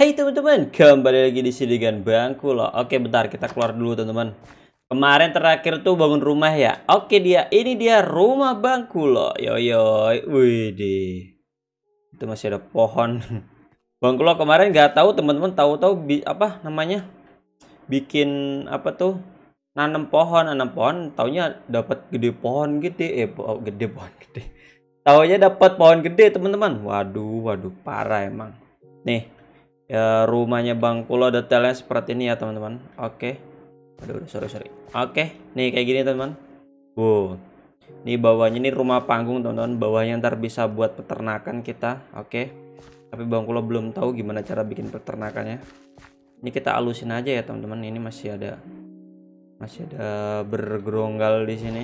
Hai teman-teman, kembali lagi di sini dengan Bangku loh. Oke, bentar kita keluar dulu teman-teman. Kemarin terakhir tuh bangun rumah ya. Oke dia, ini dia rumah Bangku loh. Yo yo, wih. Itu masih ada pohon. Bangku loh kemarin nggak tahu teman-teman tahu-tahu apa namanya? Bikin apa tuh? Nanam pohon, nanam pohon, taunya dapat gede pohon gede, eh po gede pohon gede. Taunya dapat pohon gede teman-teman. Waduh, waduh parah emang. Nih, ya rumahnya Bang Kulo detailnya seperti ini ya teman-teman. Oke. Aduh sorry sorry. Oke nih kayak gini teman-teman. Wow. Ini bawahnya ini rumah panggung teman-teman. Bawahnya ntar bisa buat peternakan kita. Oke. Tapi Bang Kulo belum tahu gimana cara bikin peternakannya. Ini kita alusin aja ya teman-teman. Ini masih ada masih ada bergeronggal di sini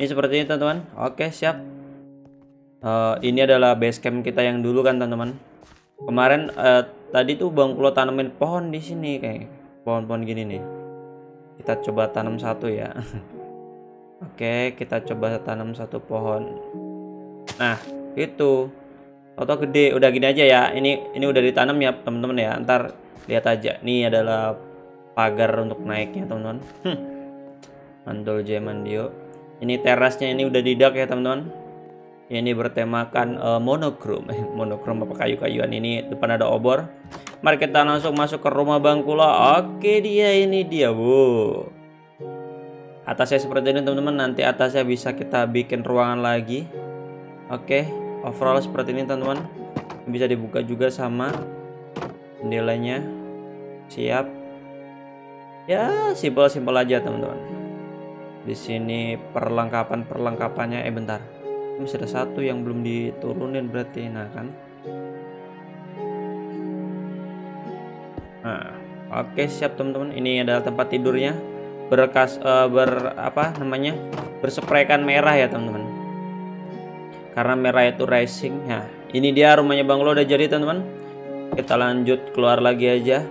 Ini seperti ini teman-teman. Oke siap. Uh, ini adalah base camp kita yang dulu kan teman-teman. Kemarin uh, tadi tuh Bang Kulo tanamin pohon di sini kayak pohon-pohon gini nih. Kita coba tanam satu ya. Oke, kita coba tanam satu pohon. Nah, itu. Atau gede, udah gini aja ya. Ini ini udah ditanam ya, teman-teman ya. Ntar lihat aja. Ini adalah pagar untuk naiknya, teman-teman. Mandol Jemandio. Ini terasnya ini udah didak ya teman-teman. Ini bertemakan uh, monokrom. monokrom apa kayu-kayuan ini depan ada obor. Mari kita langsung masuk ke rumah Bangkula. Oke dia ini dia, Bu. Atasnya seperti ini teman-teman. Nanti atasnya bisa kita bikin ruangan lagi. Oke, overall seperti ini teman-teman. Bisa dibuka juga sama jendelanya. Siap. Ya, simpel-simpel aja teman-teman di sini perlengkapan perlengkapannya eh bentar. Masih ada satu yang belum diturunin berarti nah kan? Nah oke siap teman-teman. Ini adalah tempat tidurnya. Berkas uh, ber apa namanya? Berseprekan merah ya teman-teman. Karena merah itu racing nah ini dia rumahnya Bang Lo udah jadi teman-teman kita lanjut keluar lagi aja.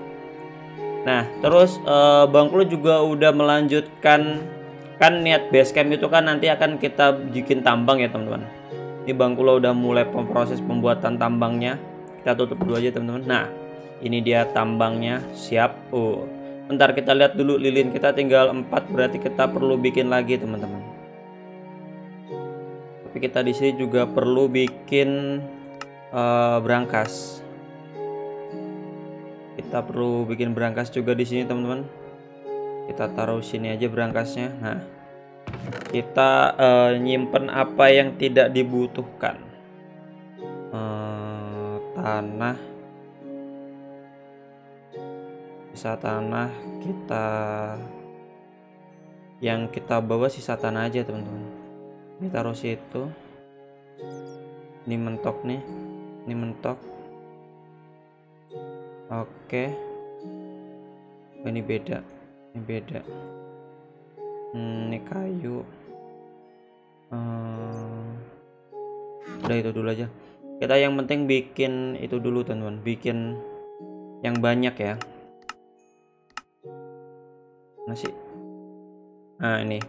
Nah terus uh, Bang Lo juga udah melanjutkan kan niat base camp itu kan nanti akan kita bikin tambang ya teman-teman. Ini Bang Kulo udah mulai proses pembuatan tambangnya. Kita tutup dulu aja teman-teman. Nah ini dia tambangnya. Siap. Oh bentar kita lihat dulu lilin kita tinggal 4 berarti kita perlu bikin lagi teman-teman. Tapi kita di sini juga perlu bikin uh, berangkas. Kita perlu bikin berangkas juga di sini teman-teman kita taruh sini aja berangkasnya. Nah kita uh, nyimpen apa yang tidak dibutuhkan. Uh, tanah. Sisa tanah kita yang kita bawa sisa tanah aja teman-teman. Ini taruh situ. Ini mentok nih. Ini mentok. Oke. Ini beda ini beda. Hmm, ini kayu. Hmm, udah itu dulu aja. Kita yang penting bikin itu dulu teman-teman. Bikin yang banyak ya. Masih. Nah ini.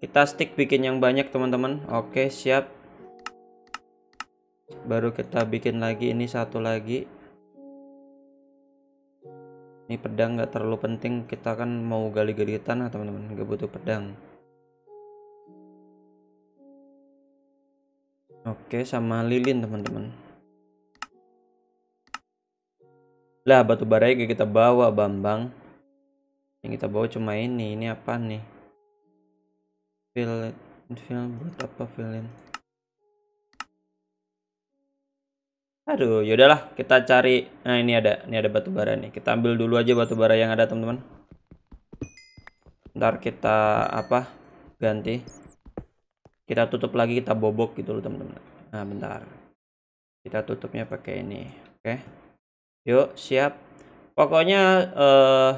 Kita stick bikin yang banyak teman-teman. Oke siap. Baru kita bikin lagi ini satu lagi ini pedang nggak terlalu penting kita kan mau gali-gali tanah teman-teman. Nggak butuh pedang. Oke sama lilin teman-teman. Lah batu bara kayak kita bawa bambang. Yang kita bawa cuma ini. Ini apa nih? Fill fill buat apa fillin Aduh, yaudahlah kita cari. Nah ini ada, ini ada batu bara nih. Kita ambil dulu aja batu bara yang ada teman-teman. Ntar kita apa? Ganti. Kita tutup lagi, kita bobok gitu loh teman-teman. Nah bentar. Kita tutupnya pakai ini. Oke. Yuk siap. Pokoknya eh,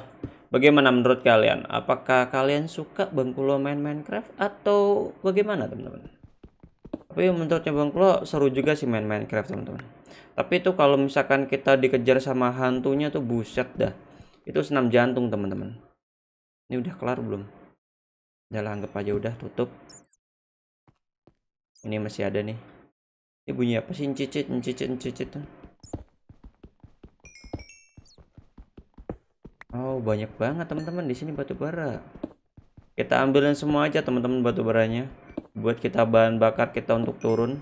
bagaimana menurut kalian? Apakah kalian suka Bangkulo main Minecraft atau bagaimana teman-teman? Tapi menurutnya Bangkulo seru juga sih main Minecraft teman-teman tapi itu kalau misalkan kita dikejar sama hantunya tuh buset dah itu senam jantung teman-teman Ini udah kelar belum? Udah lah, anggap aja udah tutup. Ini masih ada nih. Ini bunyi apa sih? Cicit, cicit, cicit. Oh, banyak banget teman-teman di sini batu bara. Kita ambilin semua aja teman-teman batu baranya. Buat kita bahan bakar kita untuk turun.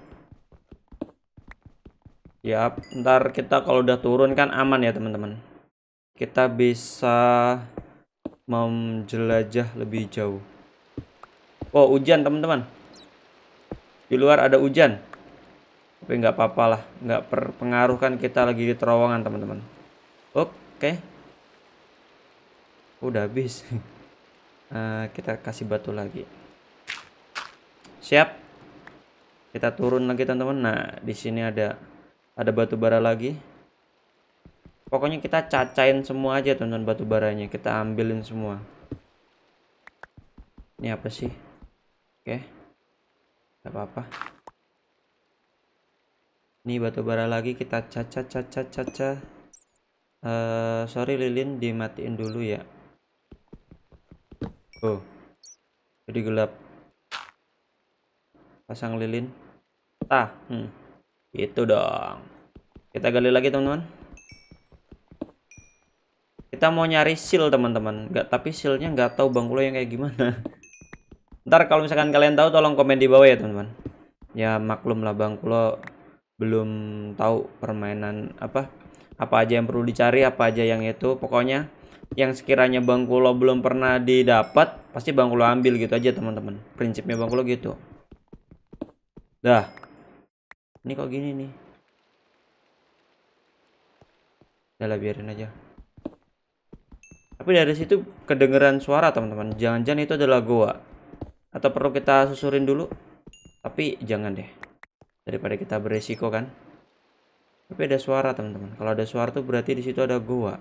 Ya, ntar kita kalau udah turun kan aman ya teman-teman. Kita bisa menjelajah lebih jauh. Oh, hujan teman-teman. Di luar ada hujan. Tapi nggak apa-apa lah, nggak berpengaruh kan kita lagi di terowongan teman-teman. Oke. Udah habis. uh, kita kasih batu lagi. Siap. Kita turun lagi teman-teman. Nah, di sini ada ada batu bara lagi? Pokoknya kita cacain semua aja teman-teman batu baranya. Kita ambilin semua. Ini apa sih? Oke. Gak apa-apa. Ini batu bara lagi. Kita caca caca caca uh, sorry lilin. Dimatiin dulu ya. Oh jadi gelap. Pasang lilin. Tah hmm. Itu dong. Kita gali lagi teman-teman. Kita mau nyari seal teman-teman. Nggak tapi sealnya nggak tahu bang Kulo yang kayak gimana. Ntar kalau misalkan kalian tahu tolong komen di bawah ya teman-teman. Ya maklum lah bang Kulo belum tahu permainan apa apa aja yang perlu dicari apa aja yang itu. Pokoknya yang sekiranya bang Kulo belum pernah didapat pasti bang Kulo ambil gitu aja teman-teman. Prinsipnya bang Kulo gitu. Dah ini kok gini nih Udah biarin aja. Tapi dari situ kedengeran suara teman-teman. Jangan-jangan itu adalah goa. Atau perlu kita susurin dulu? Tapi jangan deh. Daripada kita beresiko kan. Tapi ada suara teman-teman. Kalau ada suara tuh berarti di situ ada goa.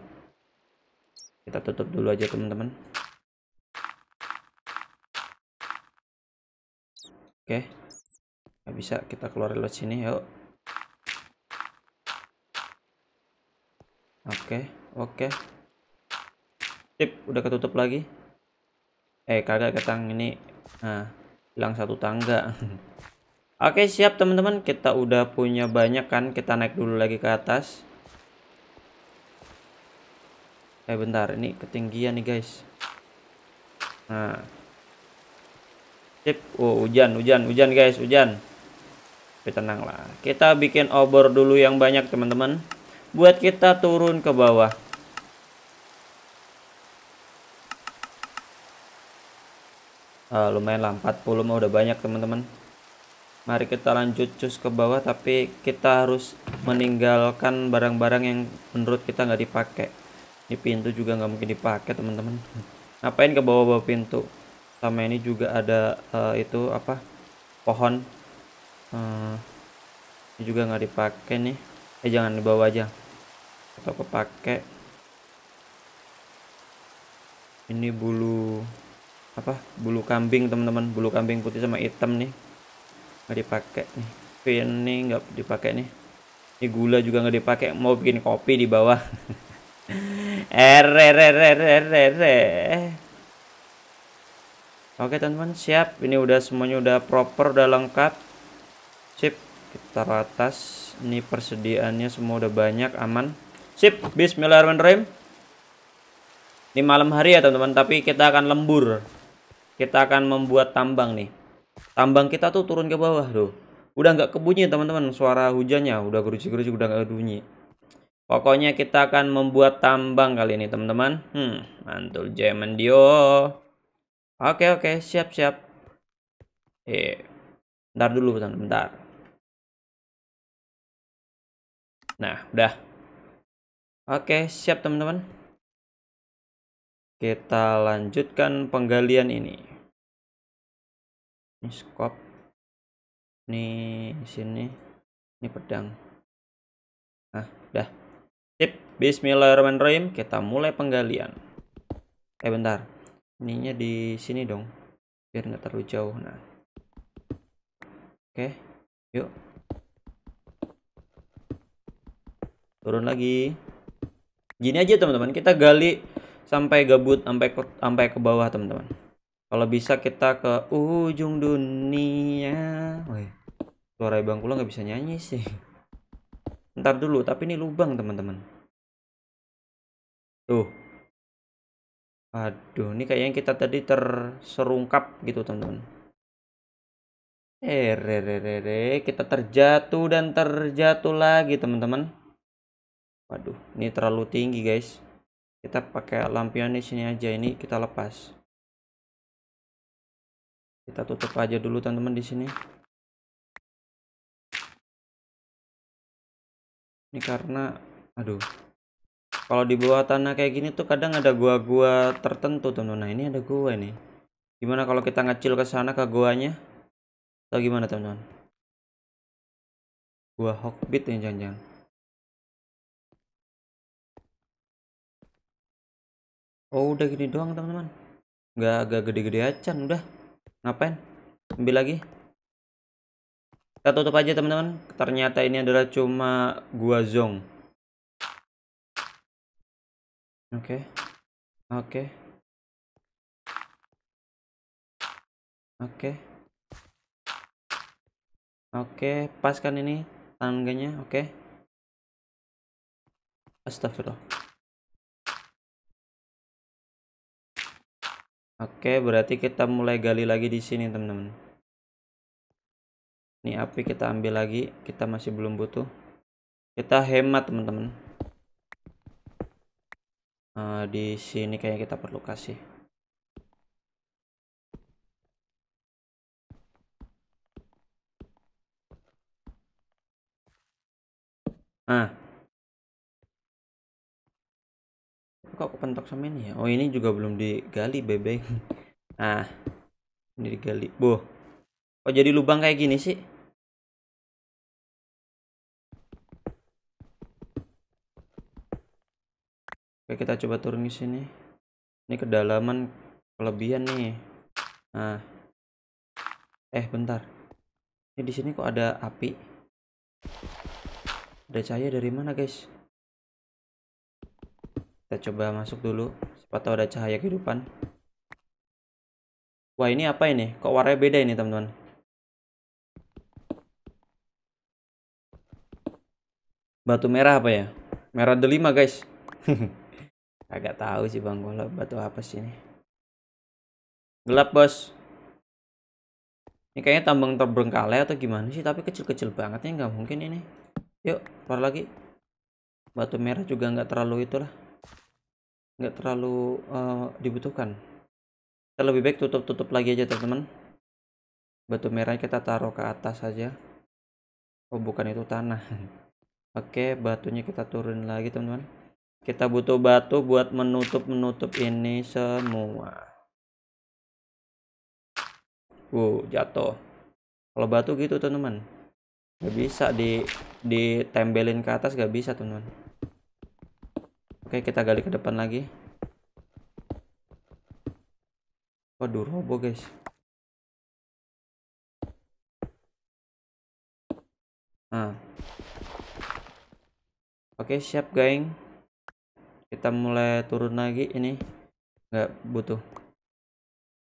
Kita tutup dulu aja teman-teman. Oke. Nggak bisa kita keluar lewat sini yuk. Oke, oke. Sip, udah ketutup lagi. Eh, kagak ketang ini. Nah, hilang satu tangga. oke, siap teman-teman. Kita udah punya banyak kan. Kita naik dulu lagi ke atas. Eh, bentar. Ini ketinggian nih, guys. Nah. Sip. Oh, hujan, hujan, hujan, guys, hujan. Tapi tenang. Kita bikin obor dulu yang banyak, teman-teman buat kita turun ke bawah. Uh, lumayan lah 40 mah udah banyak teman-teman. Mari kita lanjut cus ke bawah tapi kita harus meninggalkan barang-barang yang menurut kita nggak dipakai. Ini pintu juga nggak mungkin dipakai teman-teman. Ngapain ke bawah-bawah pintu? Sama ini juga ada uh, itu apa? Pohon. Uh, ini juga nggak dipakai nih. Eh jangan dibawa aja. Atau kepake. Ini bulu apa bulu kambing teman-teman. Bulu kambing putih sama hitam nih. Nggak dipakai nih. Pin nih nggak dipakai nih. Ini gula juga nggak dipakai. Mau bikin kopi di bawah. Ere oke teman-teman siap. Ini udah semuanya udah proper udah lengkap sip kita ratas. Ini persediaannya semua udah banyak aman. Sip bismillahirrahmanirrahim. Ini malam hari ya teman-teman tapi kita akan lembur. Kita akan membuat tambang nih. Tambang kita tuh turun ke bawah tuh udah nggak kebunyi teman-teman suara hujannya. Udah geruci-geruci udah nggak bunyi pokoknya kita akan membuat tambang kali ini teman-teman. Hmm mantul jaman dio. Oke oke siap siap. Eh bentar dulu bentar, bentar. Nah, udah. Oke, siap teman-teman. Kita lanjutkan penggalian ini. Ini skop. Ini sini. Ini pedang. Nah, udah. Sip. Bismillahirrahmanirrahim. Kita mulai penggalian. Eh, bentar. Ininya di sini dong. Biar nggak terlalu jauh. Nah. Oke. Yuk. Turun lagi. Gini aja teman-teman. Kita gali sampai gabut sampai ke, sampai ke bawah teman-teman. Kalau bisa kita ke ujung dunia. Woi, suara bang kula nggak bisa nyanyi sih. Ntar dulu tapi ini lubang teman-teman. Tuh. Aduh ini kayaknya kita tadi terserungkap gitu teman-teman. Eh re, re, re, re. kita terjatuh dan terjatuh lagi teman-teman waduh ini terlalu tinggi guys. Kita pakai lampion di sini aja ini kita lepas. Kita tutup aja dulu teman-teman di sini. Ini karena aduh. Kalau di bawah tanah kayak gini tuh kadang ada gua-gua tertentu teman-teman. Nah ini ada gua nih gimana kalau kita ngecil ke sana ke guanya? Atau gimana teman-teman? Gua hobbit nih jangan-jangan oh udah gini doang teman-teman nggak agak gede-gede acan udah ngapain ambil lagi kita tutup aja teman-teman ternyata ini adalah cuma gua zong oke okay. oke okay. oke okay. oke pas kan ini tangganya oke okay. astagfirullah Oke, berarti kita mulai gali lagi di sini, teman-teman. Ini api kita ambil lagi, kita masih belum butuh. Kita hemat, teman-teman. Uh, di sini kayak kita perlu kasih. Ah, kok kepentok sama ini ya? Oh ini juga belum digali bebek nah ini digali. Boh kok jadi lubang kayak gini sih? Oke kita coba turun di sini. Ini kedalaman kelebihan nih. Nah eh bentar. Ini di sini kok ada api? Ada cahaya dari mana guys kita coba masuk dulu siapa tahu ada cahaya kehidupan. Wah ini apa ini? Kok warnanya beda ini teman-teman? Batu merah apa ya? Merah delima guys. Agak tahu sih bang kalau batu apa sih ini. Gelap bos. Ini kayaknya tambang terbengkalai atau gimana sih? Tapi kecil-kecil banget ya nggak mungkin ini. Yuk keluar lagi. Batu merah juga nggak terlalu itulah nggak terlalu uh, dibutuhkan. Kita lebih baik tutup-tutup lagi aja teman-teman. Batu merah kita taruh ke atas saja oh bukan itu tanah. Oke batunya kita turun lagi teman-teman. Kita butuh batu buat menutup-menutup ini semua. Wow jatuh. Kalau batu gitu teman-teman. Nggak bisa di ditembelin ke atas nggak bisa teman-teman Oke, kita gali ke depan lagi. Waduh, robo guys. Nah. Oke, siap, geng. Kita mulai turun lagi ini. Nggak butuh.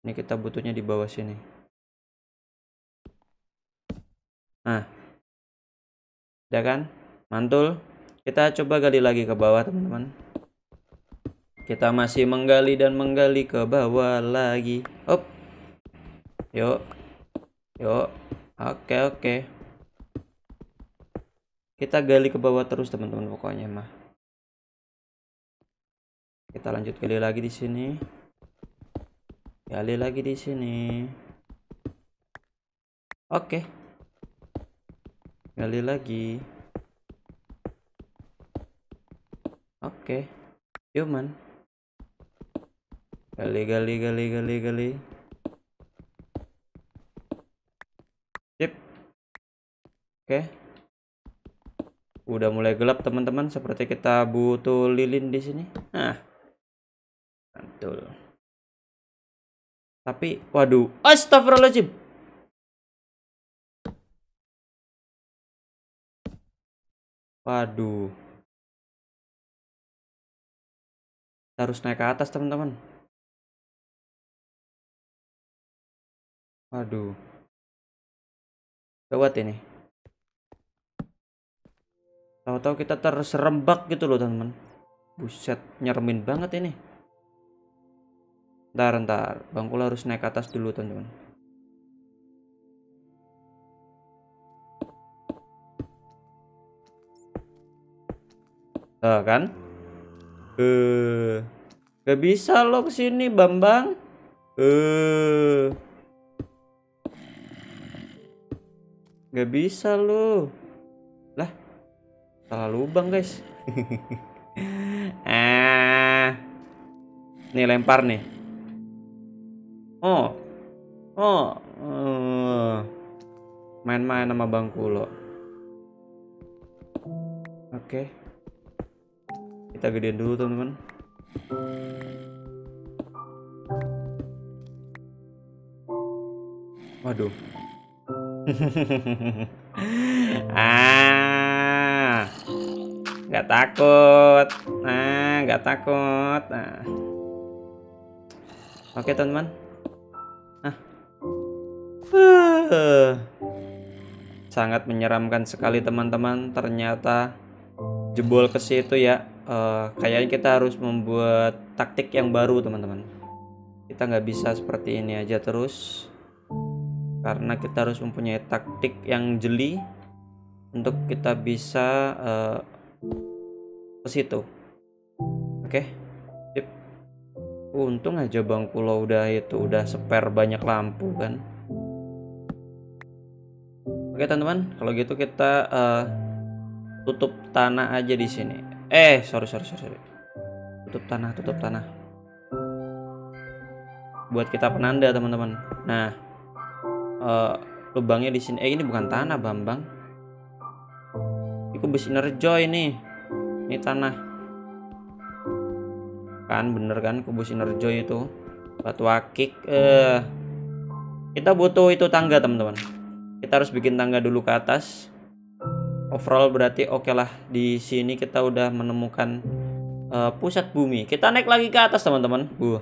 Ini kita butuhnya di bawah sini. Nah. Udah kan? Mantul. Kita coba gali lagi ke bawah, teman-teman. Kita masih menggali dan menggali ke bawah lagi. Up. Yuk. Yuk. Oke, oke. Kita gali ke bawah terus teman-teman pokoknya mah. Kita lanjut gali lagi di sini. Gali lagi di sini. Oke. Gali lagi. Oke. Yuk man gali gali gali gali gali. Sip. Oke. Udah mulai gelap teman-teman. Seperti kita butuh lilin di sini. Nah. Mantul. Tapi waduh. Astagfirullahaladzim. Waduh. Harus naik ke atas, teman-teman. Waduh. Gawat ini. Tahu-tahu kita terserembak gitu loh, teman-teman. Buset, nyeremin banget ini. Ntar, ntar. Bangkul harus naik atas dulu, teman-teman. Tuh kan? Eh, gak bisa lo ke sini, Bambang. Eh, gak bisa lo. Lah, salah lubang guys. ah, nih lempar nih. Oh, oh, uh. main-main sama bangku lo. Oke. Okay. Kita gedein dulu teman-teman. Waduh. ah. Nggak takut. Nah, nggak takut. Nah. Oke, teman-teman. Ah. Sangat menyeramkan sekali teman-teman. Ternyata jebol ke situ ya uh, kayaknya kita harus membuat taktik yang baru teman-teman kita nggak bisa seperti ini aja terus karena kita harus mempunyai taktik yang jeli untuk kita bisa uh, ke situ oke okay? untung aja bangku lo udah itu udah spare banyak lampu kan oke teman-teman kalau gitu kita uh, tutup tanah aja di sini Eh, sorry, sorry, sorry. Tutup tanah, tutup tanah. Buat kita penanda, teman-teman. Nah, uh, lubangnya di sini. Eh, ini bukan tanah, Bambang. Itu besi nerjo ini. Ini tanah. Kan bener kan kubus sinerjo itu. Batu akik. Eh, kita butuh itu tangga, teman-teman. Kita harus bikin tangga dulu ke atas overall berarti oke okay lah di sini kita udah menemukan uh, pusat bumi kita naik lagi ke atas teman-teman bu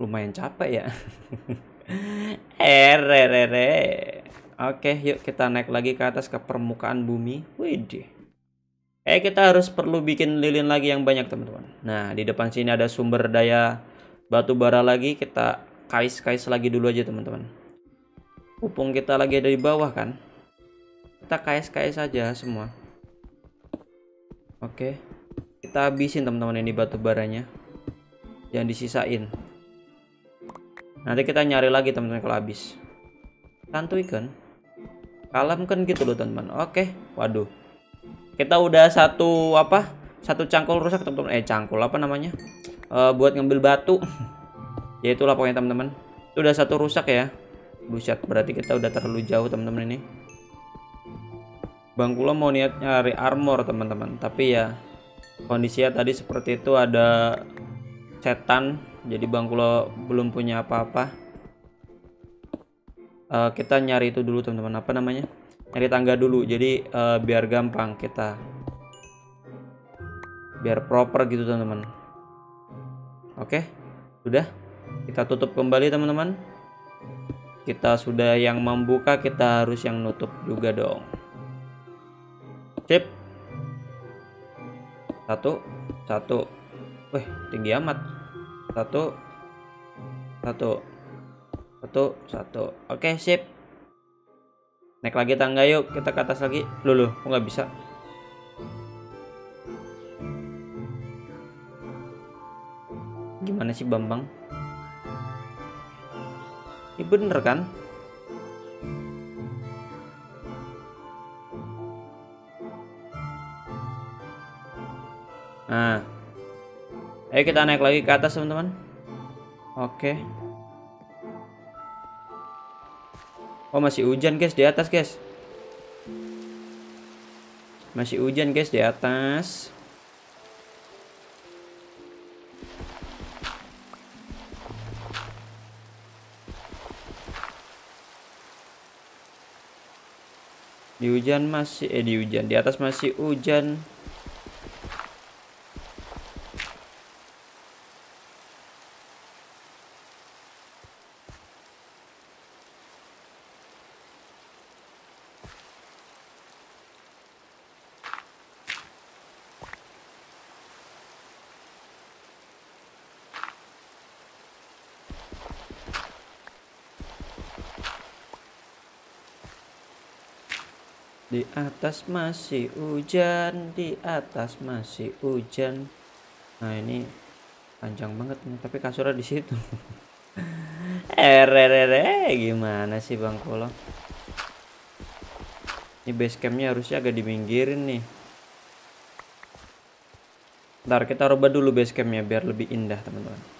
lumayan capek ya ererere oke yuk kita naik lagi ke atas ke permukaan bumi. Widih. eh kita harus perlu bikin lilin lagi yang banyak teman-teman. Nah di depan sini ada sumber daya batu bara lagi. Kita kais-kais lagi dulu aja teman-teman. Pupung kita lagi ada di bawah kan? Kita KS-KS saja semua. Oke. Kita habisin teman-teman ini batu baranya. Jangan disisain nanti kita nyari lagi teman-teman kalau habis. Santuy kan? Kalem kan gitu loh teman-teman. Oke waduh. Kita udah satu apa satu cangkul rusak teman-teman. Eh cangkul apa namanya? Uh, buat ngambil batu. Ya itulah pokoknya teman-teman. Itu udah satu rusak ya. Buset berarti kita udah terlalu jauh teman-teman ini. Bang Kulo mau niat nyari armor teman-teman. Tapi ya kondisinya tadi seperti itu ada setan jadi Bang Kulo belum punya apa-apa. Uh, kita nyari itu dulu teman-teman. Apa namanya? Nyari tangga dulu. Jadi uh, biar gampang kita. Biar proper gitu teman-teman. Oke? Sudah? Kita tutup kembali teman-teman. Kita sudah yang membuka kita harus yang nutup juga dong. Sip. Satu, satu. Wih, tinggi amat. Satu, satu, satu, satu. Oke, sip. Naik lagi tangga yuk, kita ke atas lagi. Lulu, kok nggak bisa? Gimana sih Bambang? Ini bener kan? Nah. Ayo kita naik lagi ke atas, teman-teman. Oke. Oh, masih hujan, guys, di atas, guys. Masih hujan, guys, di atas. Di hujan masih eh di hujan, di atas masih hujan. Di atas masih hujan, di atas masih hujan. Nah, ini panjang banget nih, tapi kasurnya di situ. Erere, gimana sih Bang Kolo? Ini base campnya harusnya agak diminggirin nih. Ntar kita rubah dulu base campnya biar lebih indah teman-teman.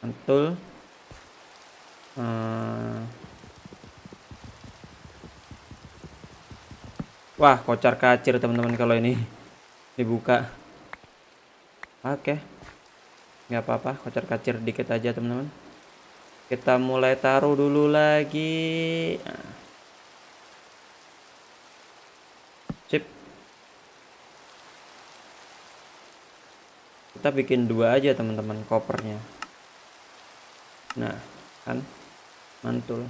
Mantul hmm. wah kocar kacir teman-teman kalau ini dibuka. Oke. Nggak apa-apa kocar kacir dikit aja teman-teman. Kita mulai taruh dulu lagi. Sip. Kita bikin dua aja teman-teman kopernya nah kan? Mantul.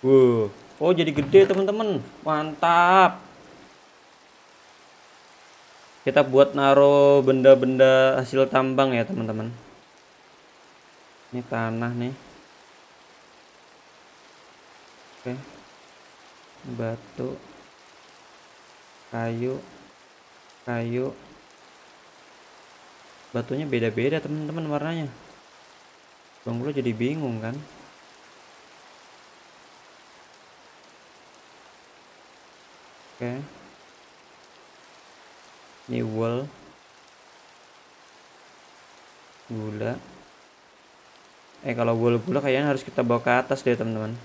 Wow oh jadi gede teman-teman. Mantap. Kita buat naro benda-benda hasil tambang ya teman-teman. Ini tanah nih. Oke. Batu. Kayu. Kayu. Batunya beda-beda teman-teman warnanya Bang Bro jadi bingung kan? Oke. Ini wool. Gula. Eh kalau wool gula kayaknya harus kita bawa ke atas deh teman-teman.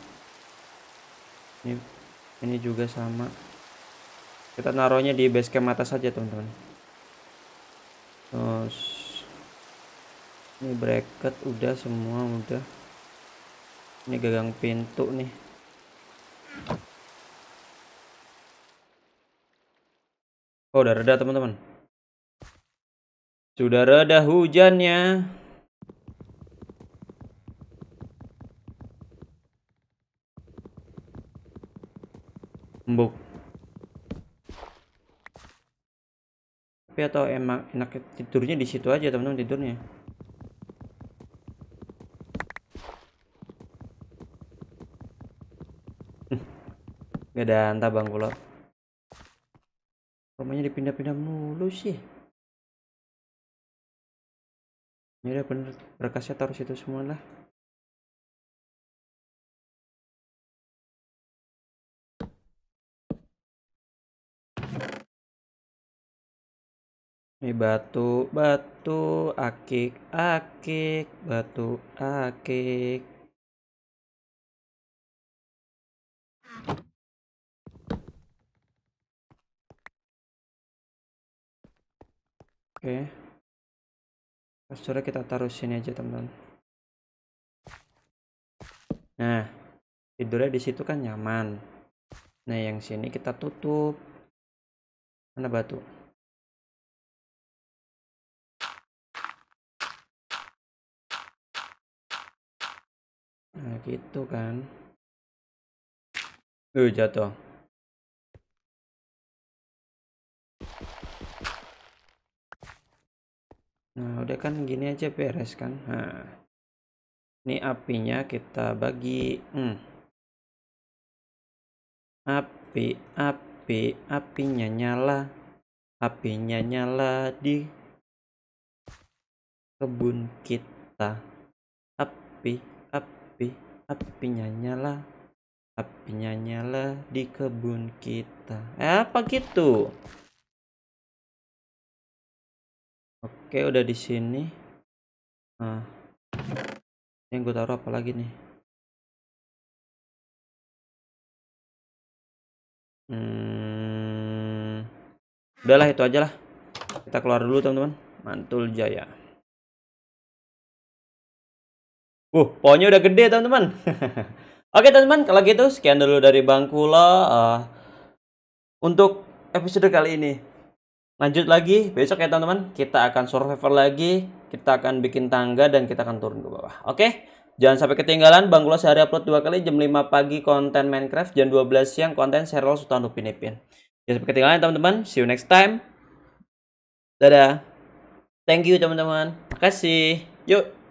Ini ini juga sama. Kita naruhnya di base camp atas saja teman-teman. Terus ini bracket udah semua udah. Ini gagang pintu nih. Oh udah reda teman-teman. Sudah reda hujannya. Embuk tapi atau emang enak tidurnya di situ aja teman-teman tidurnya Gak ada entah bang pulau. Rumahnya dipindah-pindah mulu sih. Ya udah bener berkasnya taruh situ semua lah. Ini batu, batu, akik, akik, batu, akik. Oke. Kasturnya kita taruh sini aja, teman-teman. Nah, tidurnya di situ kan nyaman. Nah, yang sini kita tutup. Mana batu? Nah, gitu kan. Uh, jatuh. Nah, udah kan gini aja beres kan. Nah, ini apinya kita bagi. Hmm. Api, api, apinya nyala. Apinya nyala di kebun kita. Api, api, apinya nyala. Apinya nyala di kebun kita. Eh, apa gitu? Oke, udah di sini. Nah, yang gue taruh apa lagi nih? Hmm, udahlah itu aja lah. Kita keluar dulu teman-teman. Mantul Jaya. Uh, pohonnya udah gede teman-teman. Oke teman-teman, kalau gitu sekian dulu dari Bang Kula uh, untuk episode kali ini lanjut lagi besok ya teman-teman kita akan survivor lagi kita akan bikin tangga dan kita akan turun ke bawah oke Jangan sampai ketinggalan, Bang sehari upload dua kali, jam 5 pagi konten Minecraft, jam 12 siang konten Serol Sultan Upin Ipin. Jangan sampai ketinggalan teman-teman, see you next time. Dadah. Thank you teman-teman. Makasih. Yuk.